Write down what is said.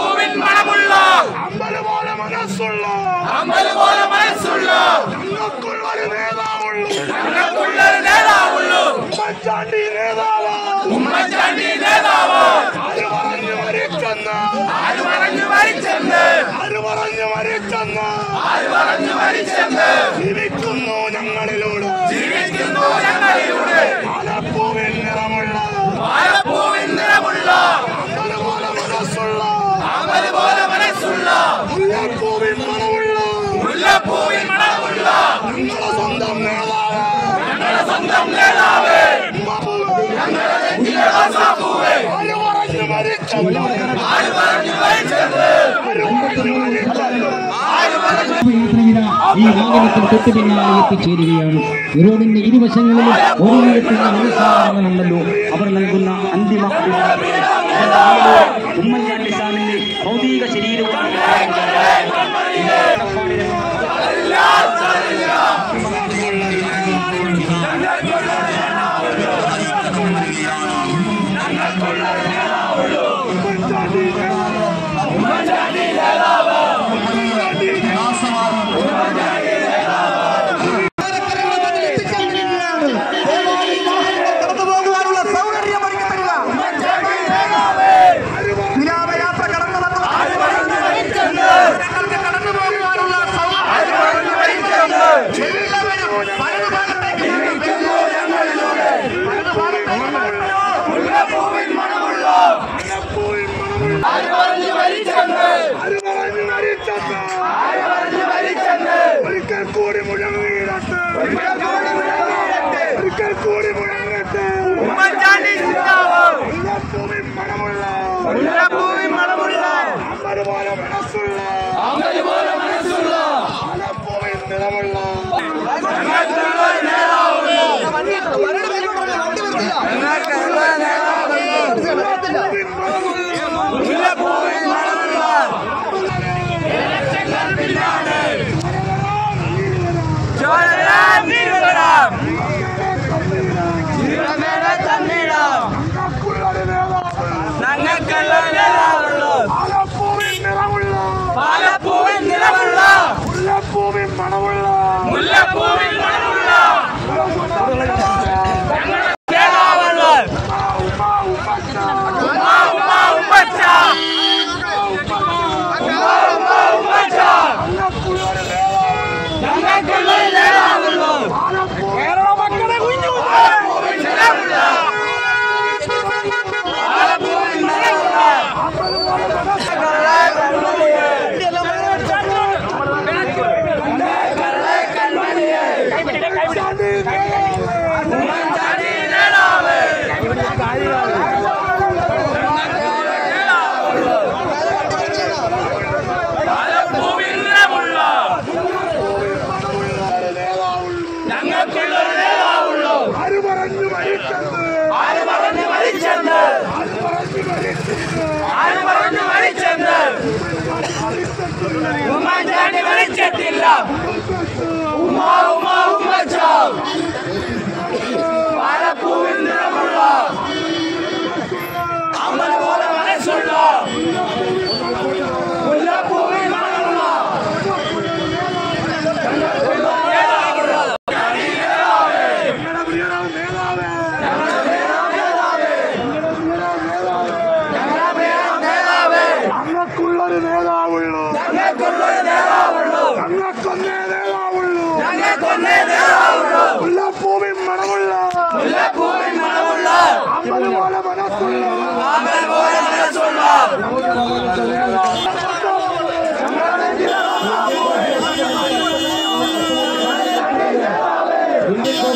പൂവിൻ മണമുള്ള അമ്പലപോലെ മനസ്സുള്ള അമ്പലപോലെ മനസ്സുള്ള ഞങ്ങൾക്കുള്ള ഒരു നേതാവുള്ളൂ. ഞങ്ങൾക്കുള്ള ഒരു നേതാവുള്ളൂ. ഉമ്മൻചാണ്ടി നേതാവ്. ഉമ്മൻചാണ്ടി നേതാവ്. ആര് പറഞ്ഞു മരിച്ചെന്ന്? ആര് പറഞ്ഞു മരിച്ചെന്ന്? ആര് പറഞ്ഞു മരിച്ചെന്ന്? ആര് പറഞ്ഞു ഞങ്ങളിലൂടെ. ഈ വാഹനത്തിന് തൊട്ടു പിന്നാലെ എത്തിച്ചേരുകയാണ്. റോഡിന്റെ ഇരുവശങ്ങളിലും ഒരുമിടത്തുന്ന മനസ്സാരങ്ങളുണ്ടല്ലോ അവർ നൽകുന്ന അന്തിമ ഉമ്മൻചാണ്ടി കൂടി മുഴങ്ങിയിടത്ത് ഒരിക്കൽ കൂടി മുഴങ്ങട്ടെ ഉമ്മൻചാണ്ടി സിന്ദാവ് മുല്ലപ്പൂവിൻ മണമുള്ള. മുല്ലപ്പൂവിൻ മണമുള്ള. അമ്പത് പോലെ മനസ്സുള്ള. അമൽ പോലെ മനസ്സുള്ള. ആലപ്പൂവിൻ നിറമുള്ള Oh. ഞങ്ങൾക്കുള്ളൊരു നേതാവുള്ളൂ. ഞങ്ങൾക്കൊന്നേ നേതാവുള്ളൂ. മുല്ലപ്പൂവിൻ മണമുള്ള. അമ്പത് പോലെ മനസ്സുള്ള. ഞങ്ങളുടെ